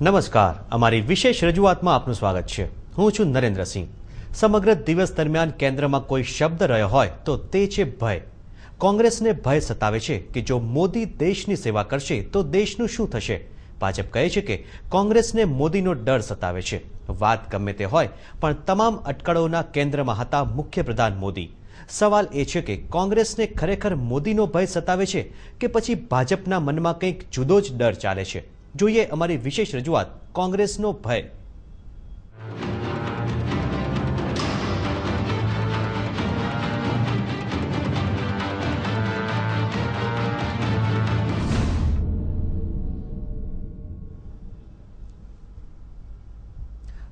નમસ્કાર. અમારી વિશેષ રજૂઆતમાં આપનું સ્વાગત છે. હું છું નરેન્દ્રસિંહ સમગ્ર દિવસ દરમિયાન કેન્દ્રમાં કોઈ શબ્દ રહ્યો હોય તો તે છે ભય. કોંગ્રેસને ભય સતાવે છે કે જો મોદી દેશની સેવા કરશે તો દેશનું શું થશે? ભાજપ કહે છે કે કોંગ્રેસને મોદીનો ડર સતાવે છે. વાત ગમે તે હોય, પણ તમામ અટકળોના કેન્દ્રમાં હતા મુખ્યપ્રધાન મોદી. સવાલ એ છે કે કોંગ્રેસને ખરેખર મોદીનો ભય સતાવે છે કે પછી ભાજપના મનમાં કંઈક જુદો જ ડર ચાલે છે? જોઈએ અમારી વિશેષ રજૂઆત, કોંગ્રેસનો ભય.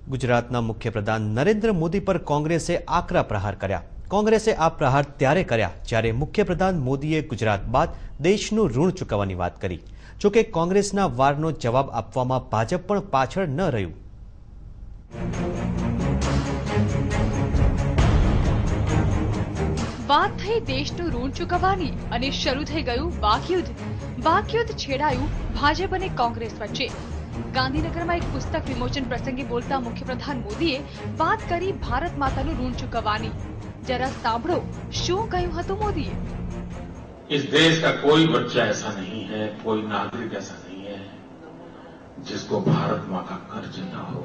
ગુજરાતના મુખ્યપ્રધાન નરેન્દ્ર મોદી પર કોંગ્રેસે આકરા પ્રહાર કર્યા. કોંગ્રેસે આ પ્રહાર ત્યારે કર્યા જ્યારે મુખ્યપ્રધાન મોદીએ ગુજરાત બાદ દેશનું ઋણ ચૂકવવાની વાત કરી. જોકે કોંગ્રેસના વારનો જવાબ આપવામાં ભાજપ પણ પાછળ ન રહ્યું. વાત થઈ દેશનું ઋણ ચૂકવવાની અને શરૂ થઈ ગયું વાકયુદ્ધ. વાકયુદ્ધ છેડાયું ભાજપ અને કોંગ્રેસ વચ્ચે. ગાંધીનગરમાં એક પુસ્તક વિમોચન પ્રસંગે બોલતા મુખ્યપ્રધાન મોદીએ વાત કરી ભારત માતાનું ઋણ ચૂકવવાની. જરા સાંભળો, શું કહ્યું હતું મોદીએ? इस देश का कोई बच्चा ऐसा नहीं है, कोई नागरिक ऐसा नहीं है, जिसको भारत माँ का कर्ज न हो।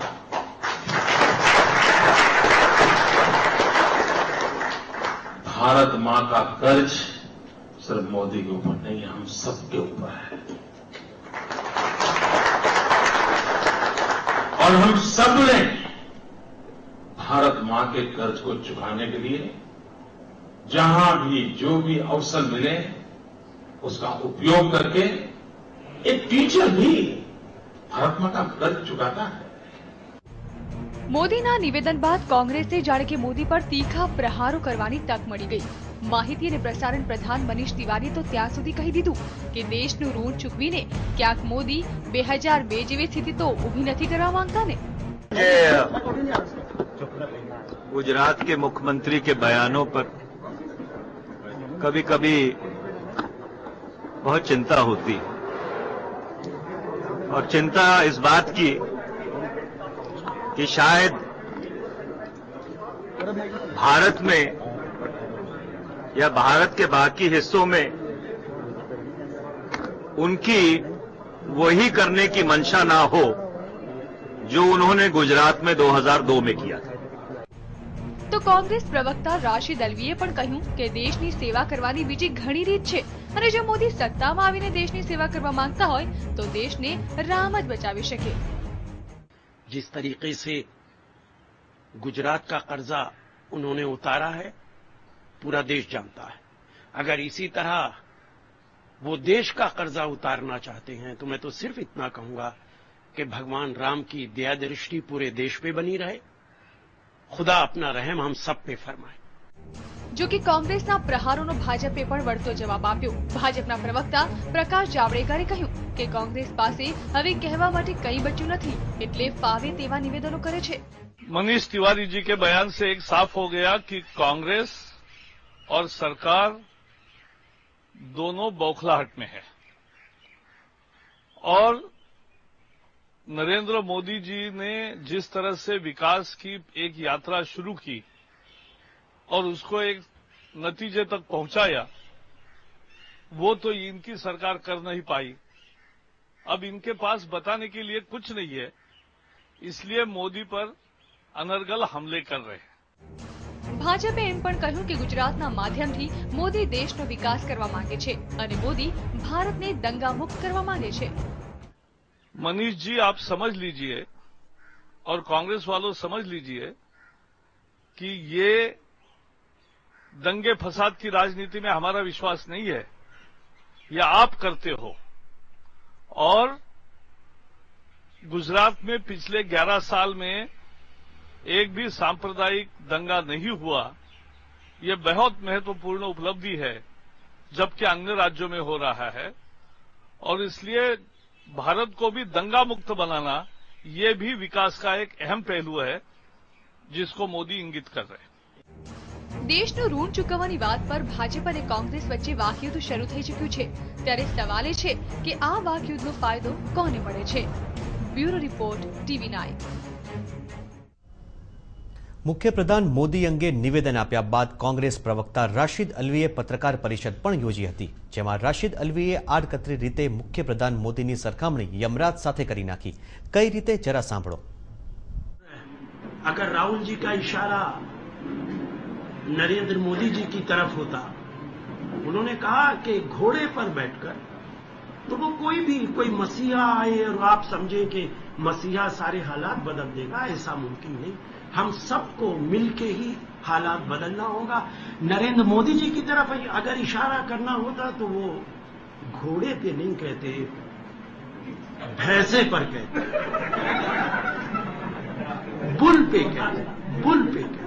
भारत माँ का कर्ज सिर्फ़ मोदी के ऊपर नहीं, हम सबके ऊपर है। और हम सबने भारत माँ के कर्ज को चुकाने के लिए जहां भी जो भी अवसर मिले उसका उपयोग करके एक टीचर भी भारत मां का कर्ज चुकाता है મોદીના નિવેદન બાદ કોંગ્રેસે જાણે કે મોદી પર તીખા પ્રહારો કરવાની તક મળી ગઈ માહિતી અને પ્રસારણ પ્રધાન મનીષ તિવારીએ તો ત્યાં સુધી કહી દીધું કે દેશનું ઋણ ચૂકવીને ક્યાંક મોદી બે હજાર બે જેવી સ્થિતિ તો ઊભી નથી કરવા માંગતા ને कि गुजरात के मुख्यमंत्री के बयानों पर कभी कभी बहुत चिंता होती है। और चिंता इस बात की कि शायद भारत में या भारत के बाकी हिस्सों में उनकी वही करने की मंशा ना हो, जो उन्होंने गुजरात में 2002 में किया था। તો કોંગ્રેસ પ્રવક્તા રાશિદ અલવીએ પણ કહ્યું કે દેશની સેવા કરવાની બીજી ઘણી રીત છે અને જો મોદી સત્તામાં આવીને દેશની સેવા કરવા માંગતા હોય તો દેશને રામ જ બચાવી શકે जिस तरीके से गुजरात का कर्जा उन्होंने उतारा है पूरा देश जानता है अगर इसी तरह वो देश का कर्जा उतारना चाहते हैं तो मैं तो सिर्फ इतना कहूंगा कि भगवान राम की दया दृष्टि पूरे देश पे बनी रहे खुदा अपना रहम हम सब पे फरमाए જો કે કોંગ્રેસના પ્રહારોનો ભાજપે પણ વળતો જવાબ આપ્યો ભાજપના પ્રવક્તા પ્રકાશ જાવડેકરે કહ્યું કે કોંગ્રેસ પાસે હવે કહેવા માટે કંઈ બચ્યું નથી એટલે ફાવે તેવા નિવેદનો કરે છે मनीष तिवारी जी के बयान से एक साफ हो गया कि कांग्रेस और सरकार दोनों बौखलाहट में है और नरेंद्र मोदी जी ने जिस तरह से विकास की एक यात्रा शुरू की और उसको एक नतीजे तक पहुंचाया वो तो इनकी सरकार कर नहीं पाई अब इनके पास बताने के लिए कुछ नहीं है इसलिए मोदी पर अनर्गल हमले कर रहे हैं ભાજપે એમ પણ કહ્યું કે ગુજરાતના માધ્યમથી મોદી દેશનો વિકાસ કરવા માંગે છે અને મોદી ભારતને દંગામુક્ત કરવા માંગે છે मनीष जी, आप समझ लीजिए और कांग्रेस वालों समझ लीजिए कि ये दंगे फसाद की राजनीति में हमारा विश्वास नहीं है। यह आप करते हो। और गुजरात में पिछले 11 साल में एक भी सांप्रदायिक दंगा नहीं हुआ। यह बहुत महत्वपूर्ण उपलब्धि है, जबकि अन्य राज्यों में हो रहा है। और इसलिए भारत को भी दंगा मुक्त बनाना ये भी विकास का एक अहम पहलू है जिसको मोदी इंगित कर रहे हैं દેશનું ઋણ ચૂકવવાની વાત પર ભાજપ અને કોંગ્રેસ વચ્ચે વાકયુદ્ધ શરૂ થઈ ચૂક્યું છે ત્યારે સવાલ એ છે કે આ વાકયુદ્ધનો ફાયદો કોને મળે છે બ્યુરો રિપોર્ટ ટીવી નાઇન મુખ્યપ્રધાન મોદી અંગે નિવેદન આપ્યા બાદ કોંગ્રેસ પ્રવક્તા રાશિદ અલ્વીએ પત્રકાર પરિષદ પણ યોજી હતી જેમાં રાશિદ અલ્વીએ આડકતરી રીતે મુખ્યપ્રધાન મોદીની સરખામણી યમરાજ સાથે કરી નાખી કઈ રીતે જરા સાંભળો अगर राहुल जी का इशारा नरेंद्र मोदी जी की तरफ होता उन्होंने कहा कि घोड़े पर बैठकर तो वो कोई भी कोई मसीहा आए और आप समझे कि मसीहा सारे हालात बदल देगा ऐसा मुमकिन नहीं हम सबको मिलके ही हालात बदलना होगा। नरेंद्र मोदी जी की तरफ़ अगर इशारा करना होता तो वो घोड़े पे नहीं कहते, भैंसे पर कहते, बुल पे कहते, बुल पे कहते।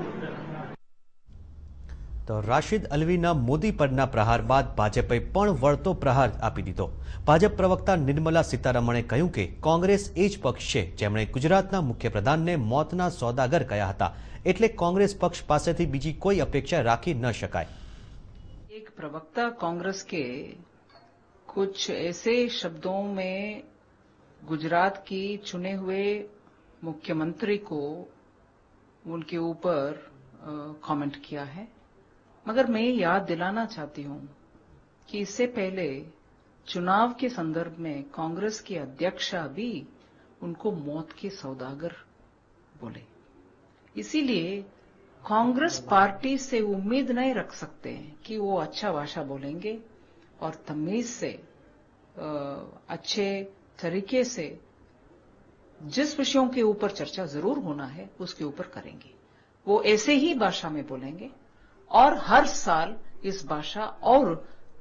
તો રાશિદ અલ્વીના મોદી પરના પ્રહાર બાદ ભાજપે પણ વળતો પ્રહાર આપી દીધો ભાજપ પ્રવક્તા નિર્મલા સીતારમણે કહ્યું કે કોંગ્રેસ એ જ પક્ષ છે જેમણે ગુજરાતના મુખ્યપ્રધાનને મોતના સોદાગર કહ્યા હતા એટલે કોંગ્રેસ પક્ષ પાસેથી બીજી કોઈ અપેક્ષા રાખી ન શકાય एक प्रवक्ता कांग्रेस के कुछ ऐसे शब्दों में गुजरात की चुने हुए मुख्यमंत्री को उनके ऊपर कमेंट किया है मगर मैं याद दिलाना चाहती हूँ कि इससे पहले चुनाव के संदर्भ में कांग्रेस की अध्यक्षा भी उनको मौत के सौदागर बोले। इसीलिए कांग्रेस पार्टी से उम्मीद नहीं रख सकते कि वो अच्छा भाषा बोलेंगे और तमीज से अच्छे तरीके से जिस विषयों के ऊपर चर्चा ज़रूर होना है, उसके ऊपर करेंगे। वो ऐसे ही भाषा में बोलेंगे और हर साल इस भाषा और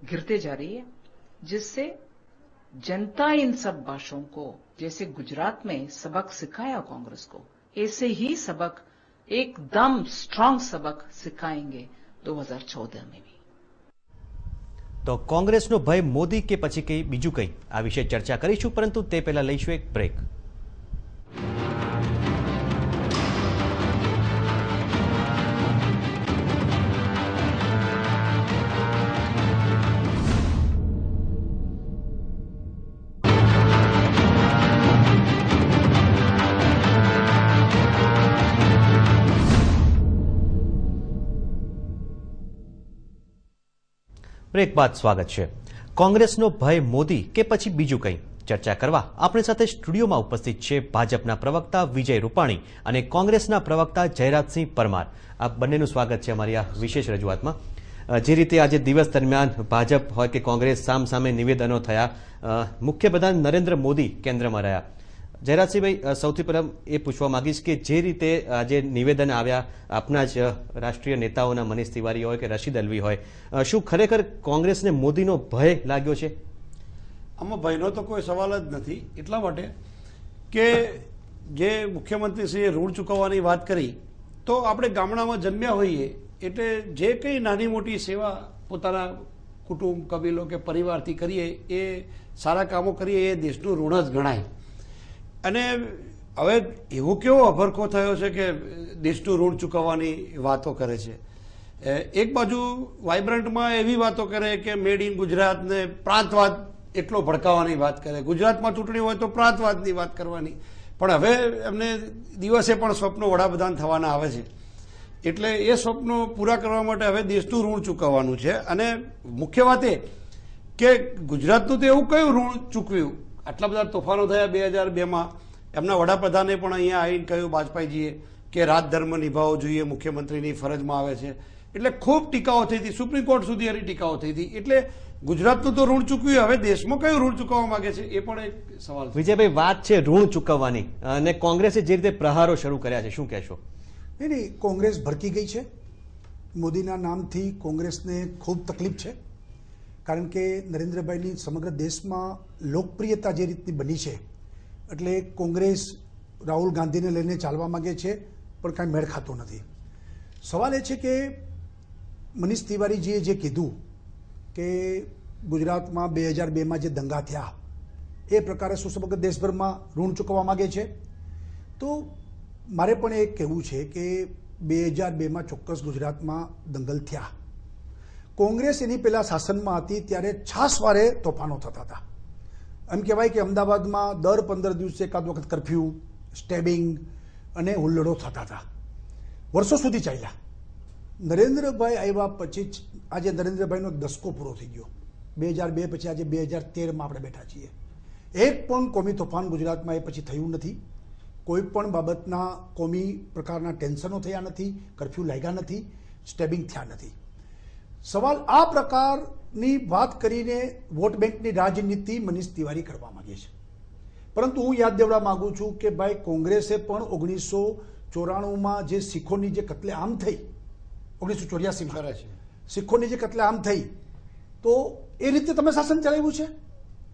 गिरते जा रही है जिससे जनता इन सब भाषाओं को जैसे गुजरात में सबक सिखाया कांग्रेस को ऐसे ही सबक एकदम स्ट्रांग सबक सिखाएंगे 2014 में भी તો કોંગ્રેસનો ભય મોદી કે પછી કંઈ બીજું કંઈ આ વિશે ચર્ચા કરીશું પરંતુ તે પહેલા લઈશું એક બ્રેક બ્રેક બાદ સ્વાગત છે. કોંગ્રેસનો ભય મોદી કે પછી બીજું કંઈ? ચર્ચા કરવા આપણી સાથે સ્ટુડિયોમાં ઉપસ્થિત છે ભાજપના પ્રવક્તા વિજય રૂપાણી અને કોંગ્રેસના પ્રવક્તા જયરાજસિંહ પરમાર. આ બંનેનું સ્વાગત છે અમારી આ વિશેષ રજૂઆતમાં. જે રીતે આજે દિવસ દરમિયાન ભાજપ હોય કે કોંગ્રેસ સામ સામે નિવેદનો થયા મુખ્ય પ્રધાન નરેન્દ્ર મોદી કેન્દ્રમાં રહ્યા. જયરાજસિંહભાઈ સૌથી પ્રથમ એ પૂછવા માંગીશ કે જે રીતે આજે નિવેદન આવ્યા આપના જ રાષ્ટ્રીય નેતાઓના મનીષ તિવારી હોય કે રશીદ અલવી હોય શું ખરેખર કોંગ્રેસને મોદીનો ભય લાગ્યો છે? આમાં ભયનો તો કોઈ સવાલ જ નથી. એટલા માટે કે જે મુખ્યમંત્રીશ્રીએ ઋણ ચૂકવવાની વાત કરી, તો આપણે ગામડામાં જન્મ્યા હોઈએ એટલે જે કંઈ નાની મોટી સેવા પોતાના કુટુંબ, કબીલો કે પરિવારથી કરીએ, એ સારા કામો કરીએ, એ દેશનું ઋણ જ ગણાય. અને હવે એવો કેવો અભરખો થયો છે કે દેશનું ઋણ ચૂકવવાની વાતો કરે છે. એક બાજુ વાઇબ્રન્ટમાં એવી વાતો કરે કે મેડ ઇન ગુજરાતને પ્રાંતવાદ એટલો ભડકાવાની વાત કરે. ગુજરાતમાં ચૂંટણી હોય તો પ્રાંતવાદની વાત કરવાની. પણ હવે એમને દિવસે પણ સ્વપ્નો વડાપ્રધાન થવાના આવે છે. એટલે એ સ્વપ્નો પૂરા કરવા માટે હવે દેશનું ઋણ ચૂકવવાનું છે. અને મુખ્ય વાત એ કે ગુજરાતનું તો એવું કયું ઋણ ચૂકવ્યું? આટલા બધા તોફાનો થયા બે હજાર બેમાં એમના વડાપ્રધાને પણ અહીંયા આવીને કહ્યું વાજપેયીજીએ કે રાજધર્મ નિભાવવો જોઈએ મુખ્યમંત્રીની ફરજમાં આવે છે. એટલે ખૂબ ટીકાઓ થઈ હતી. સુપ્રીમ કોર્ટ સુધી એની ટીકાઓ થઈ હતી. એટલે ગુજરાતનું તો ઋણ ચૂકવ્યું. હવે દેશમાં કયું ઋણ ચૂકવવા માંગે છે એ પણ એક સવાલ છે. વિજયભાઈ વાત છે ઋણ ચૂકવવાની. અને કોંગ્રેસે જે રીતે પ્રહારો શરૂ કર્યા છે શું કહેશો? નહીં નહીં કોંગ્રેસ ભડકી ગઈ છે. મોદીના નામથી કોંગ્રેસને ખૂબ તકલીફ છે. કારણ કે નરેન્દ્રભાઈની સમગ્ર દેશમાં લોકપ્રિયતા જે રીતની બની છે, એટલે કોંગ્રેસ રાહુલ ગાંધીને લઈને ચાલવા માંગે છે, પણ કાંઈ મેળ ખાતો નથી. સવાલ એ છે કે મનીષ તિવારીજીએ જે કીધું કે ગુજરાતમાં બે હજાર બેમાં જે દંગા થયા, એ પ્રકારે શું સમગ્ર દેશભરમાં ઋણ ચૂકવવા માંગે છે. તો મારે પણ એ કહેવું છે કે બે હજાર બેમાં ચોક્કસ ગુજરાતમાં દંગલ થયા. કોંગ્રેસ એની પહેલા શાસનમાં હતી, ત્યારે છાસવારે તોફાનો થતા હતા. એમ કહેવાય કે અમદાવાદમાં દર પંદર દિવસે એકાદ વખત કરફ્યુ સ્ટેબિંગ અને હુલ્લડો થતા હતા. વર્ષો સુધી ચાલ્યા. નરેન્દ્રભાઈ આવ્યા પછી જ આજે નરેન્દ્રભાઈનો એક દસકો પૂરો થઈ ગયો. બે હજાર બે પછી આજે બે હજાર તેરમાં આપણે બેઠા છીએ. એક પણ કોમી તોફાન ગુજરાતમાં એ પછી થયું નથી. કોઈ પણ બાબતના કોમી પ્રકારના ટેન્શનો થયા નથી કરફ્યુ લાગ્યા નથી સ્ટેબિંગ થયા નથી. સવાલ આ પ્રકારની વાત કરીને વોટ બેંકની રાજનીતિ મનીષ તિવારી કરવા માંગે છે. પરંતુ હું યાદ દેવડા માંગુ છું કે ભાઈ કોંગ્રેસે પણ ઓગણીસો ચોરાણુંમાં જે શીખોની જે કતલેઆમ થઈ ઓગણીસો ચોર્યાસીમાં શીખોની જે કતલેઆમ થઈ તો એ રીતે તમે શાસન ચલાવ્યું છે?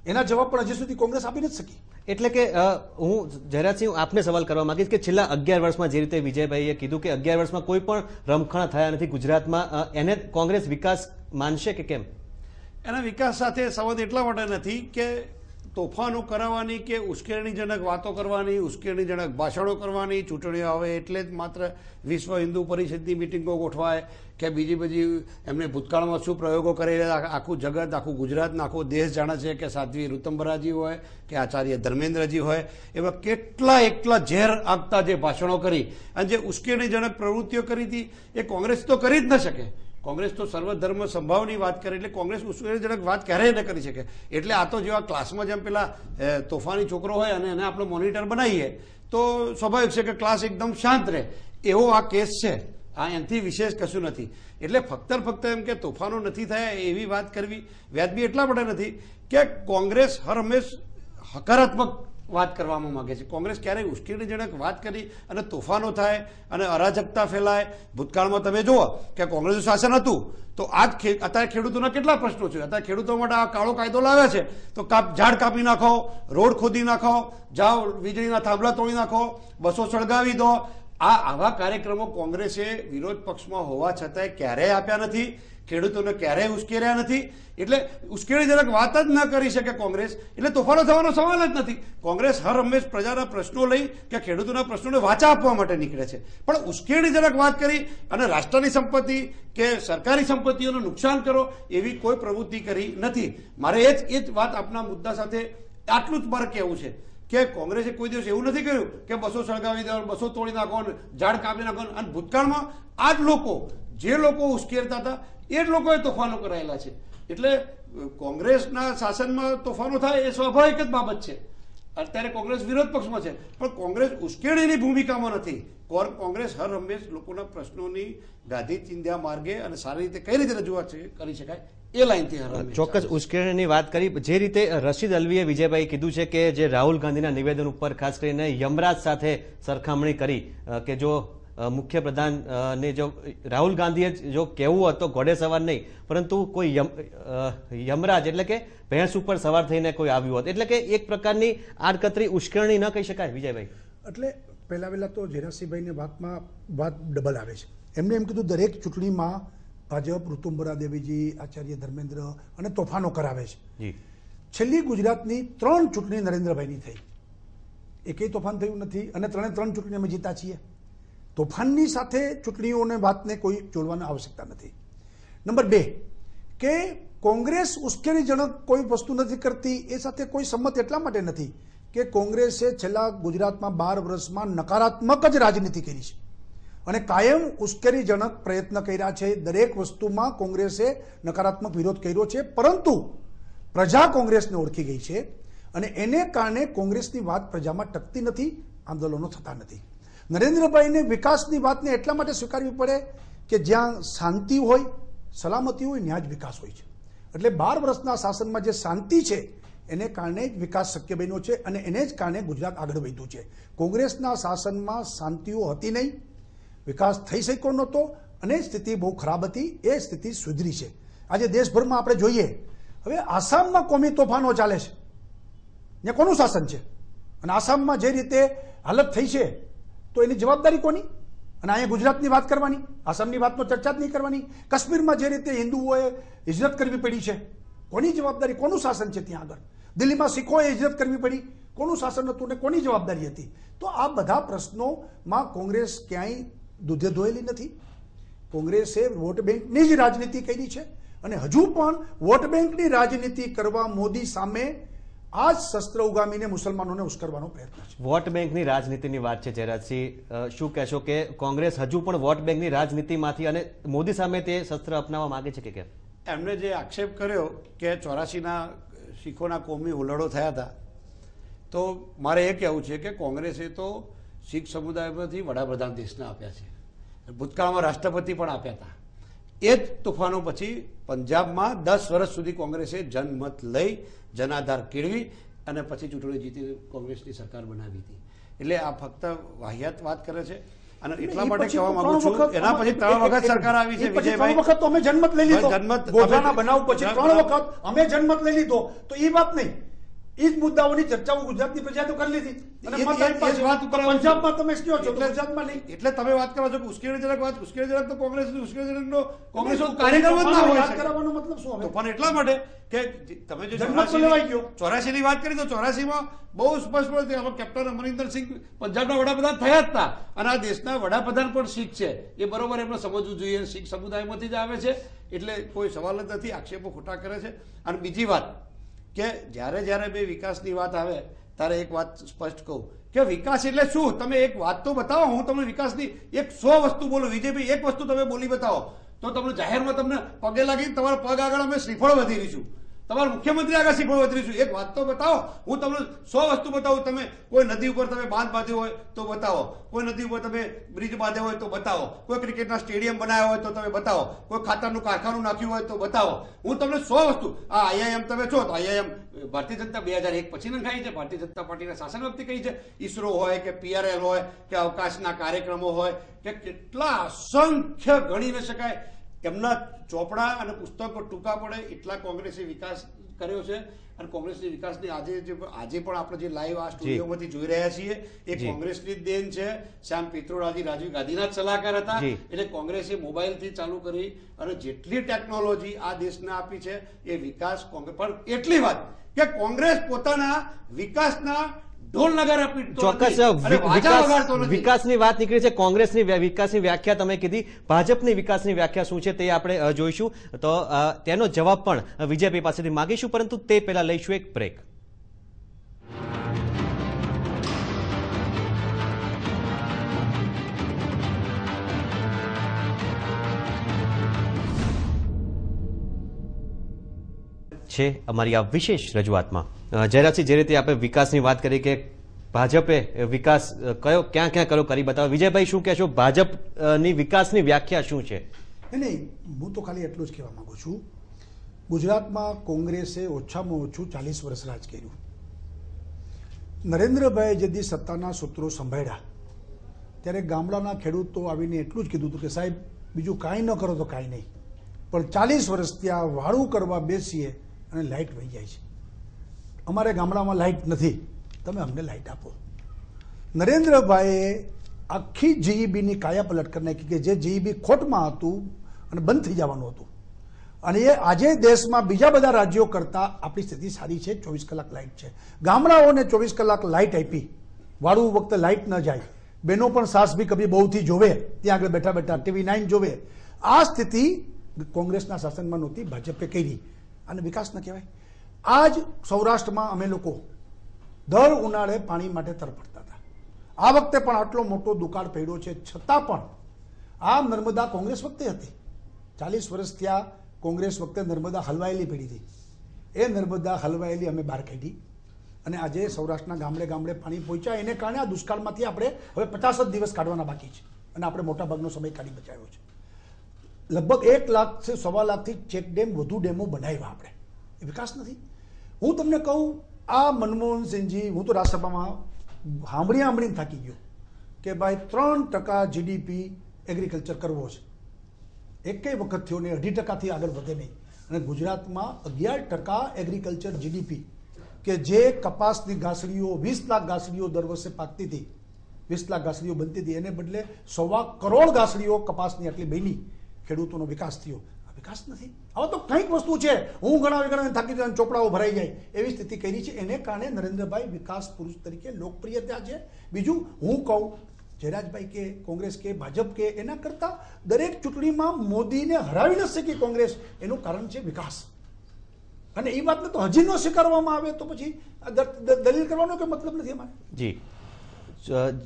એના જવાબ પણ હજી સુધી કોંગ્રેસ આપી નથી શકી. એટલે કે હું જયરાજસિંહ આપને સવાલ કરવા માંગીશ કે છેલ્લા અગિયાર વર્ષમાં જે રીતે વિજયભાઈએ કીધું કે અગિયાર વર્ષમાં કોઈ પણ રમખાણ થયા નથી ગુજરાતમાં એને કોંગ્રેસ વિકાસ માનશે કે કેમ? એના વિકાસ સાથે સંવાદ એટલા માટે નથી કે તોફાનો કરાવવાની કે ઉશ્કેરણીજનક વાતો કરવાની, ઉશ્કેરણીજનક ભાષણો કરવાની, ચૂંટણીઓ આવે એટલે જ માત્ર વિશ્વ હિન્દુ પરિષદની મિટિંગો ગોઠવાય કે બીજી બધી એમને ભૂતકાળમાં શું પ્રયોગો કરેલા આખું જગત, આખું ગુજરાત ને આખો દેશ જાણે છે કે સાધ્વી ઋતંબરાજી હોય, કે આચાર્ય ધર્મેન્દ્રજી હોય, એવા કેટલા એકલા ઝેર આપતા જે ભાષણો કરી અને જે ઉશ્કેરણીજનક પ્રવૃત્તિઓ કરી હતી, એ કોંગ્રેસ તો કરી જ ન શકે. કોંગ્રેસ તો સર્વધર્મ સંભાવની વાત કરે એટલે કોંગ્રેસ ઉશ્કેરણીજનક વાત ક્યારેય ન કરી શકે. એટલે આ તો જેવા ક્લાસમાં જેમ પેલા તોફાની છોકરો હોય અને એને આપણે મોનિટર બનાવીએ, તો સ્વાભાવિક છે કે ક્લાસ એકદમ શાંત રહે. એવો આ કેસ છે. આ એનાથી વિશેષ કશું નથી. એટલે ફક્ત ફક્ત એમ કે તોફાનો નથી થયા એવી વાત કરવી વ્યાજબી એટલા માટે નથી કે કોંગ્રેસ હર હંમેશ હકારાત્મક વાત કરવામાં માંગે છે. કોંગ્રેસ ક્યારેય ઉશ્કેરણીજનક વાત કરી અને તોફાનો થાય અને અરાજકતા ફેલાય. ભૂતકાળમાં તમે જુઓ કે કોંગ્રેસનું શાસન હતું, તો આજ અત્યારે ખેડૂતોના કેટલા પ્રશ્નો છે? અત્યારે ખેડૂતો માટે આ કાળો કાયદો લાવ્યા છે. તો કાપ, ઝાડ કાપી નાખો, રોડ ખોદી નાખો જાઓ વીજળીના થાંભલા તોડી નાખો, બસો સળગાવી દો. આ આવા કાર્યક્રમો કોંગ્રેસે વિરોધ પક્ષમાં હોવા છતાંય ક્યારેય આપ્યા નથી. ખેડૂતોને ક્યારેય ઉશ્કેર્યા નથી. એટલે ઉશ્કેરણીજનક વાત જ ન કરી શકે કોંગ્રેસ. એટલે તોફાનો થવાનો સવાલ જ નથી. કોંગ્રેસ હર હંમેશ પ્રજાના પ્રશ્નો લઈ કે ખેડૂતોના પ્રશ્નોને વાચા આપવા માટે નીકળે છે. પણ ઉશ્કેરણીજનક વાત કરી અને રાષ્ટ્રની સંપત્તિ કે સરકારી સંપત્તિઓનું નુકસાન કરો એવી કોઈ પ્રવૃત્તિ કરી નથી. મારે એ જ એ જ વાત આપના મુદ્દા સાથે આટલું જ મારે કહેવું છે. કે કોંગ્રેસે કોઈ દિવસ એવું નથી કર્યું કે બસો સળગાવી દો, બસો તોડી નાખો ઝાડ કાપી નાખો અને ભૂતકાળમાં આ જ લોકો, જે લોકો ઉશ્કેરતા હતા, એ જ લોકોએ તોફાનો કરાયેલા છે. એટલે કોંગ્રેસના શાસનમાં તોફાનો થાય એ સ્વાભાવિક જ બાબત છે. અત્યારે કોંગ્રેસ વિરોધ પક્ષમાં છે. પણ કોંગ્રેસ ઉશ્કેરણીની ભૂમિકામાં નથી. કોંગ્રેસ હર હંમેશ લોકોના પ્રશ્નોની ગાંધી ચિંધ્યા માર્ગે અને સારી રીતે કઈ રીતે રજૂઆત કરી શકાય એ લાઈનથી ચોક્કસ ઉશ્કેરણીની વાત કરી. જે રીતે રશીદ અલવીએ વિજયભાઈ કીધું છે કે જે રાહુલ ગાંધીના નિવેદન ઉપર ખાસ કરીને યમરાજ સાથે સરખામણી કરી કે જો મુખ્ય મુખ્યપ્રધાન ને જો રાહુલ ગાંધીએ જ જો કહેવું હતો ઘોડે સવાર નહીં. પરંતુ કોઈ યમરાજ એટલે કે ભેંસ ઉપર સવાર થઈને કોઈ આવ્યું હોત. એટલે કે એક પ્રકારની આડકતરી ઉશ્કેરણી ન કહી શકાય વિજયભાઈ. એટલે પહેલા પહેલા તો ઝેરાસિંહભાઈની વાતમાં વાત ડબલ આવે છે. એમને એમ કીધું દરેક ચૂંટણીમાં ભાજપ ઋતુંબરા દેવીજી આચાર્ય ધર્મેન્દ્ર અને તોફાનો કરાવે છે. છેલ્લી ગુજરાતની ત્રણ ચૂંટણી નરેન્દ્રભાઈની થઈ. એકેય તોફાન થયું નથી અને ત્રણે ત્રણ ચૂંટણી અમે જીતા છીએ. તોફાનની સાથે ચૂંટણીઓને વાતને કોઈ જોડવાની આવશ્યકતા નથી. નંબર બે કે કોંગ્રેસ ઉશ્કેરણીજનક કોઈ વસ્તુ નથી કરતી એ સાથે કોઈ સંમત એટલા માટે નથી કે કોંગ્રેસે છેલ્લા ગુજરાતમાં બાર વર્ષમાં નકારાત્મક જ રાજનીતિ કરી છે. અને કાયમ ઉશ્કેરીજનક પ્રયત્ન કર્યા છે. દરેક વસ્તુમાં કોંગ્રેસે નકારાત્મક વિરોધ કર્યો છે, પરંતુ પ્રજા કોંગ્રેસને ઓળખી ગઈ છે અને એને કારણે કોંગ્રેસની વાત પ્રજામાં ટકતી નથી, આંદોલનો થતા નથી. નરેન્દ્રભાઈને વિકાસની વાતને એટલા માટે સ્વીકારવી પડે કે જ્યાં શાંતિ હોય, સલામતી હોય, ત્યાં જ વિકાસ હોય છે. એટલે બાર વર્ષના શાસનમાં જે શાંતિ છે, એને કારણે જ વિકાસ શક્ય બન્યો છે અને એને જ કારણે ગુજરાત આગળ વધ્યું છે. કોંગ્રેસના શાસનમાં શાંતિઓ હતી નહીં વિકાસ થઈ શક્યો નહોતો અને સ્થિતિ બહુ ખરાબ હતી, એ સ્થિતિ સુધરી છે. આજે દેશભરમાં આપણે જોઈએ, હવે આસામમાં કોમી તોફાનો ચાલે છે. ને કોનું શાસન છે? અને આસામમાં જે રીતે હાલત થઈ છે, તો એની જવાબદારી કોની? અને અહીંયા ગુજરાતની વાત કરવાની, આસામની વાતનો ચર્ચા જ નહીં કરવાની. કાશ્મીરમાં જે રીતે હિન્દુઓએ હિજરત કરવી પડી છે, કોની જવાબદારી? કોનું શાસન છે ત્યાં આગળ? દિલ્હીમાં શીખોએ હિજરત કરવી પડી, કોનું શાસન હતું ને કોની જવાબદારી હતી? તો આ બધા પ્રશ્નોમાં કોંગ્રેસ ક્યાંય દૂધે ધોયેલી નથી. કોંગ્રેસે વોટ બેંકની જ રાજનીતિ કરી છે અને હજુ પણ વોટ બેંકની રાજનીતિ કરવા મોદી સામે આ જ શસ્ત્ર ઉગામીને મુસલમાનોને ઉશ્કરવાનો પ્રયત્ન છે. વોટ બેંકની રાજનીતિની વાત છે જયરાજસિંહ. શું કહેશો કે કોંગ્રેસ હજુ પણ વોટ બેંકની રાજનીતિમાંથી અને મોદી સામે તે શસ્ત્ર અપનાવવા માંગે છે કે કેમ? એમણે જે આક્ષેપ કર્યો કે ચોરાસીના શીખોના કોમી હુલડો થયા હતા તો મારે એ કહેવું છે કે કોંગ્રેસે તો શીખ સમુદાયમાંથી વડાપ્રધાન દેશને આપ્યા છે. ભૂતકાળમાં રાષ્ટ્રપતિ પણ આપ્યા હતા. એ જ તોફાનો પછી પંજાબમાં દસ વર્ષ સુધી કોંગ્રેસે જનમત લઈ જનાધાર કેળવી અને પછી ચૂંટણી જીતી કોંગ્રેસની સરકાર બનાવી હતી. એટલે આ ફક્ત વાહિયાત વાત કરે છે. અને એટલા માટે કહેવા માંગુ છું એના પછી ત્રણ વખત સરકાર આવી છે વિજયભાઈ. વખત તો અમે જનમત લઈ લીધો. જનમત બનાવ પછી ત્રણ વખત અમે જનમત લઈ લીધો. તો એ વાત નહીં. એ જ મુદ્દાઓની ચર્ચાઓ ગુજરાતની પ્રજાએ તો કરી લીધી. પંજાબમાં તમે કયો છો ગુજરાતમાં નહીં. એટલે તમે વાત કરો છો કે ઉશ્કેરણીજનક વાત. ઉશ્કેરણીજનક તો કોંગ્રેસ ઉશ્કેરણીજનક કોંગ્રેસ તો કાર્યક્રમ જ ના હોય યાદ મતલબ શું તો પણ એટલા માટે કે તમે જો લેવાઈ ગયો. ચોરાસી ની વાત કરી તો ચોરાસી માં બહુ સ્પષ્ટ રીતે આપણો કેપ્ટન અમરિંદર સિંહ પંજાબના વડાપ્રધાન થયા જ હતા અને આ દેશના વડાપ્રધાન પણ શીખ છે. એ બરોબર એમને સમજવું જોઈએ શીખ સમુદાયમાંથી જ આવે છે. એટલે કોઈ સવાલ જ નથી આક્ષેપો ખોટા કરે છે. અને બીજી વાત કે જ્યારે જ્યારે બે વિકાસની વાત આવે ત્યારે એક વાત સ્પષ્ટ કહું. કે વિકાસ એટલે શું? તમે એક વાત તો બતાવો, હું તમને વિકાસની એક સો વસ્તુ બોલું વિજયભાઈ એક વસ્તુ તમે બોલી બતાવો. તો તમને જાહેરમાં તમને પગે લાગી તમારા પગ આગળ અમે શ્રીફળ વધી રહીશું તમારા મુખ્યમંત્રી શ્રીફળ વધી રહીશું એક વાત તો બતાવો. હું તમને સો વસ્તુ બતાવું. તમે કોઈ નદી ઉપર તમે બાંધ બાંધ્યો હોય તો બતાવો. કોઈ નદી ઉપર તમે બ્રિજ બાંધ્યો હોય તો બતાવો. કોઈ ક્રિકેટના સ્ટેડિયમ બનાવ્યા હોય તો તમે બતાવો. કોઈ ખાતરનું કારખાનું નાખ્યું હોય તો બતાવો. હું તમને સો વસ્તુ આ આઈઆઈએમ તમે છો તો આઈઆઈએમ ભારતીય જનતા બે હજાર એક પછી નંખાઈ છે. ભારતીય જનતા પાર્ટીના શાસન વખતે કહી છે? ઈસરો હોય કે પીઆરએલ હોય કે અવકાશના કાર્યક્રમો હોય કે કેટલા અસંખ્ય ગણી ન શકાય એમના ચોપડા અને પુસ્તકો ટૂંકા પડે એટલા કોંગ્રેસે વિકાસ કર્યો છે. અને કોંગ્રેસની વિકાસની આજે જે આજે પણ આપણે જે લાઈવ આ સ્ટુડિયોમાંથી જોઈ રહ્યા છીએ એ કોંગ્રેસની જ દેન છે. શ્યામ પિત્રોડાજી રાજીવ ગાંધીના જ સલાહકાર હતા. એટલે કોંગ્રેસે મોબાઈલથી ચાલુ કરી અને જેટલી ટેકનોલોજી આ દેશને આપી છે એ વિકાસ કોંગ્રેસ પણ એટલી વાત કે કોંગ્રેસ પોતાના વિકાસના ઢોલ નગર ચોક્કસ વિકાસની વાત નીકળી છે કોંગ્રેસની વિકાસની વ્યાખ્યા તમે કીધી. ભાજપની વિકાસની વ્યાખ્યા શું છે તે આપણે જોઈશું. તો તેનો જવાબ પણ વિજયભાઈ પાસેથી માંગીશું પરંતુ તે પહેલા લઈશું એક બ્રેક છે અમારી આ વિશેષ રજૂઆતમાં. જયરાજસિંહ, જે રીતે આપણે વિકાસની વાત કરી કે ભાજપે વિકાસ કયો, ક્યાં ક્યાં કર્યો કરી બતાવો. વિજયભાઈ, શું કહેશો? ભાજપની વિકાસની વ્યાખ્યા શું છે? નહીં હું તો ખાલી એટલું જ કહેવા માગું છું. ગુજરાતમાં કોંગ્રેસે ઓછામાં ઓછું ચાલીસ વર્ષ રાજ કર્યું. નરેન્દ્રભાઈ જેથી સત્તાના સૂત્રો સંભાળ્યા, ત્યારે ગામડાના ખેડૂતો આવીને એટલું જ કીધું હતું કે, સાહેબ, બીજું કાંઈ ન કરો તો કાંઈ નહીં. પણ ચાલીસ વર્ષ ત્યાં વાળું કરવા બેસીએ અને લાઇટ વહી જાય છે. અમારે ગામડામાં લાઇટ નથી. તમે અમને લાઇટ આપો. નરેન્દ્રભાઈએ આખી જીઈબીની કાયા પલટ કરી નાખી કે જે જીઈબી ખોટમાં હતું અને બંધ થઈ જવાનું હતું. અને એ આજે દેશમાં બીજા બધા રાજ્યો કરતાં આપણી સ્થિતિ સારી છે, ચોવીસ કલાક લાઇટ છે. ગામડાઓને ચોવીસ કલાક લાઇટ આપી. વાળું વખતે લાઇટ ન જાય. બેનો પણ સાસ બી કભી બહુથી જોવે. ત્યાં આગળ બેઠા બેઠા ટીવી નાઇન જોવે. આ સ્થિતિ કોંગ્રેસના શાસનમાં નહોતી, ભાજપે કરી. અને વિકાસ ન કહેવાય. આજ સૌરાષ્ટ્રમાં અમે લોકો દર ઉનાળે પાણી માટે તરફડતા હતા. આ વખતે પણ આટલો મોટો દુકાળ પડ્યો છે. છતાં પણ આ નર્મદા કોંગ્રેસ વખતે હતી. ચાલીસ વર્ષ ત્યાં કોંગ્રેસ વખતે નર્મદા હલવાયેલી પડી હતી. એ નર્મદા હલવાયેલી અમે બહાર કાઢી અને આજે સૌરાષ્ટ્રના ગામડે ગામડે પાણી પહોંચ્યા. એને કારણે આ દુષ્કાળમાંથી આપણે હવે પચાસ જ દિવસ કાઢવાના બાકી છે. અને આપણે મોટાભાગનો સમય કાઢી બચાવ્યો છે. લગભગ એક લાખ સવા લાખથી ચેક ડેમ, વધુ ડેમો બનાવ્યા આપણે. એ વિકાસ નથી. હું તમને કહું, આ મનમોહનસિંહજી હું તો રાજ્યસભામાં સાંભળી સાંભળીને થાકી ગયો કે ભાઈ ત્રણ ટકા જીડીપી એગ્રીકલ્ચર કરવો છે. એકેય વખત થયો ને અઢી ટકાથી આગળ વધે નહીં. અને ગુજરાતમાં અગિયાર ટકા એગ્રીકલ્ચર જીડીપી કે જે કપાસની ઘાસડીઓ, વીસ લાખ ઘાસડીઓ દર વર્ષે પાકતી હતી. વીસ લાખ ઘાસડીઓ બનતી હતી. એને બદલે સવા કરોડ ઘાસડીઓ કપાસની આટલી બની. ખેડૂતોનો વિકાસ થયો. આ વિકાસ નથી. હવે તો કંઈક વસ્તુ છે. હું ગણાવી ગણાવીને થાકી જાય ચોપડાઓ ભરાઈ જાય. એવી સ્થિતિ કરી છે. એને કારણે નરેન્દ્રભાઈ વિકાસ પુરુષ તરીકે લોકપ્રિયતા છે. બીજું હું કહું, જયરાજભાઈ કે કોંગ્રેસ કે ભાજપ કે એના કરતાં દરેક ચૂંટણીમાં મોદીને હરાવી ન શકી કોંગ્રેસ. એનું કારણ છે વિકાસ. અને એ વાતને તો હજી ન સ્વીકારવામાં આવે તો પછી દલીલ કરવાનો કોઈ મતલબ નથી અમારે. જી.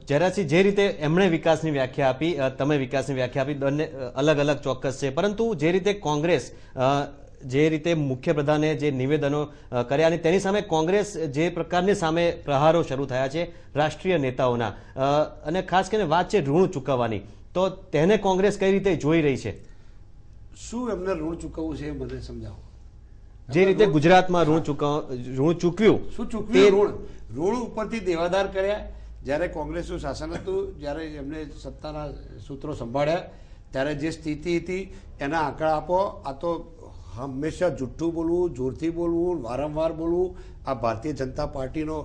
જરાસી જે રીતે એમણે વિકાસની વ્યાખ્યા આપી તમે વિકાસની વ્યાખ્યા આપી બંને અલગ અલગ ચોક્કસ છે. પરંતુ જે રીતે કોંગ્રેસ જે રીતે મુખ્યપ્રધાને જે નિવેદનો કર્યા અને તેની સામે કોંગ્રેસ જે પ્રકારની સામે પ્રહારો શરૂ થયા છે રાષ્ટ્રીય નેતાઓના અને ખાસ કરીને વાત છે ઋણ ચૂકવવાની તો તેને કોંગ્રેસ કઈ રીતે જોઈ રહી છે? શું એમને ઋણ ચૂકવવું છે એ મને સમજાવો. જે રીતે ગુજરાતમાં ઋણ ચૂકવ ઋણ ચૂકવ્યું શું ચૂકવ્યું ઋણ? ઋણ ઉપરથી દેવાદાર કર્યા જ્યારે કોંગ્રેસનું શાસન હતું, જ્યારે એમને સત્તાના સૂત્રો સંભાળ્યા, ત્યારે જે સ્થિતિ હતી, એના આંકડા આપો. આ તો હંમેશા જુઠ્ઠું બોલવું, જોરથી બોલવું, વારંવાર બોલવું, આ ભારતીય જનતા પાર્ટીનો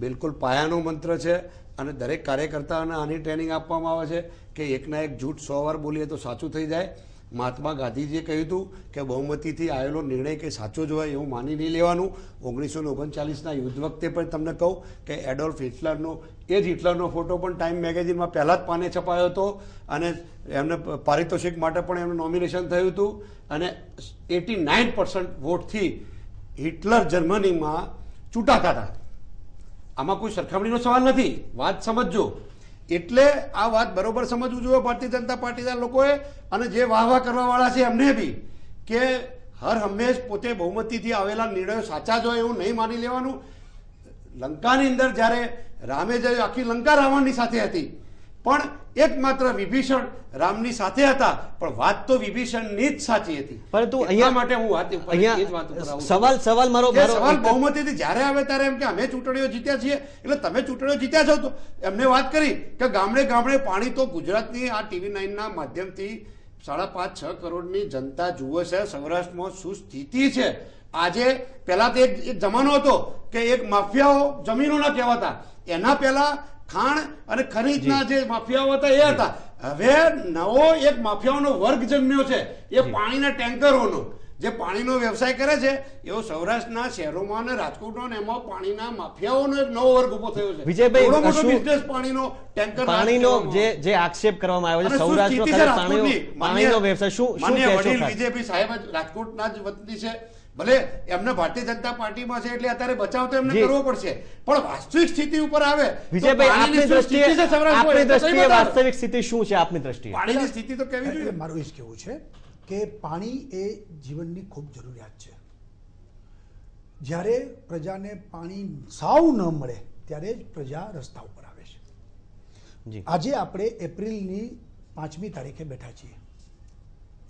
બિલકુલ પાયાનો મંત્ર છે. અને દરેક કાર્યકર્તાઓને આની ટ્રેનિંગ આપવામાં આવે છે કે એકના એક જૂઠ સો વાર બોલીએ તો સાચું થઈ જાય. મહાત્મા ગાંધીજીએ કહ્યું હતું કે બહુમતીથી આવેલો નિર્ણય કંઈ સાચો જ હોય એવું માની નહીં લેવાનું. ઓગણીસો ને ઓગણચાલીસના યુદ્ધ વખતે પણ તમને કહું કે એડોલ્ફ હિટલરનો, એ જ હિટલરનો ફોટો પણ ટાઈમ મેગેઝિનમાં પહેલાં જ પાને છપાયો હતો અને એમને પારિતોષિક માટે પણ એમનું નોમિનેશન થયું હતું અને એટી નાઇન પર્સન્ટ વોટથી હિટલર જર્મનીમાં ચૂંટાતા હતા. આમાં કોઈ સરખામણીનો સવાલ નથી. વાત સમજજો. એટલે આ વાત બરોબર સમજવું જોઈએ ભારતીય જનતા પાર્ટીના લોકોએ અને જે વાહ વાહ કરવા વાળા છે એમને બી કે હર હંમેશ પોતે બહુમતીથી આવેલા નિર્ણયો સાચા જ હોય એવું નહીં માની લેવાનું. લંકાની અંદર જ્યારે રામે જે આખી લંકા રાવણની સાથે હતી. પણ એકમાત્ર વિભીષણ રામની સાથે હતા. પણ વાત તો વિભીષણની જ સાચી હતી. પરંતુ અહીંયા માટે હું વાત ઉપર જ વાત અહીંયા સવાલ સવાલ મારો સવાલ બહુમતીથી જ્યારે આવે ત્યારે એમ કે અમે ચૂંટણીઓ જીત્યા છીએ. એટલે તમે ચૂંટણીઓ જીત્યા છો તો એમને વાત કરી કે ગામડે ગામડે પાણી તો ગુજરાતની આ ટીવી નાઇનના માધ્યમથી સાડા પાંચ છ કરોડની જનતા જુએ છે. સૌરાષ્ટ્રમાં શું સ્થિતિ છે? આજે પહેલા તો એક જમાનો હતો કે એક માફિયાઓ જમીનોના કહેવાતા. એના પહેલા ખાણ અને ખનીજના જે. માફિયાઓ હતા એ હતા. હવે નવો એક માફિયાઓનો વર્ગ જન્મ્યો છે. એ પાણીના ટેન્કરોનો. જે પાણીનો વ્યવસાય કરે છે એવો સૌરાષ્ટ્રના શહેરોમાં અને રાજકોટમાં એમાં પાણીના માફિયાઓનો એક નવો વર્ગ ઊભો થયો છે. વિજયભાઈ, મોટો બિઝનેસ પાણીનો ટેન્કર પાણીનો જે જે આક્ષેપ કરવામાં આવ્યો છે ખાલી પાણીનો પાણીનો વ્યવસાય શું શું કહેશો બીજેપી સાહેબ રાજકોટના જ વતની છે. ભલે એમને ભારતીય જનતા પાર્ટીમાં છે એટલે અત્યારે બચાવ તો એમને કરવો પડશે. પણ વાસ્તવિક સ્થિતિ ઉપર આવે વિજયભાઈ આપની દ્રષ્ટિએ આપની દ્રષ્ટિએ વાસ્તવિક સ્થિતિ શું છે આપની દ્રષ્ટિએ? પાણીની સ્થિતિ તો કેવી જોઈએ? મારું એ કેવું છે કે પાણી એ જીવનની ખૂબ જરૂરિયાત છે. જ્યારે પ્રજાને પાણી સાવ ન મળે ત્યારે જ પ્રજા રસ્તા ઉપર આવે છે. આજે આપણે એપ્રિલની પાંચમી તારીખે બેઠા છીએ.